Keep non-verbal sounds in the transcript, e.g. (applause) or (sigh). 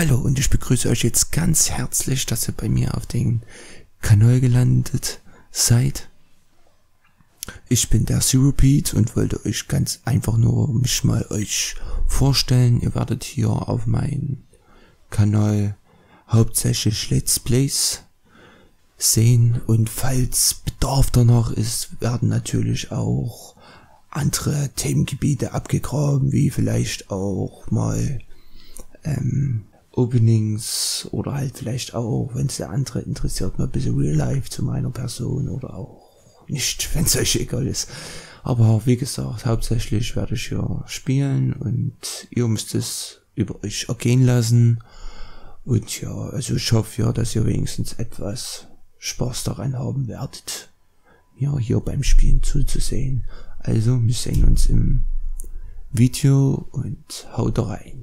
Hallo und ich begrüße euch jetzt ganz herzlich, dass ihr bei mir auf den Kanal gelandet seid. Ich bin der Zero Pete und wollte euch ganz einfach nur mich mal euch vorstellen. Ihr werdet hier auf meinem Kanal hauptsächlich Let's Plays sehen und falls Bedarf danach ist, werden natürlich auch andere Themengebiete abgegraben, wie vielleicht auch mal ähm, Openings oder halt vielleicht auch, wenn es der andere interessiert, mal ein bisschen Real Life zu meiner Person oder auch nicht, (laughs) wenn es euch egal ist. Aber wie gesagt, hauptsächlich werde ich hier spielen und ihr müsst es über euch ergehen lassen. Und ja, also ich hoffe ja, dass ihr wenigstens etwas Spaß daran haben werdet, mir hier beim Spielen zuzusehen. Also, wir sehen uns im Video und haut rein.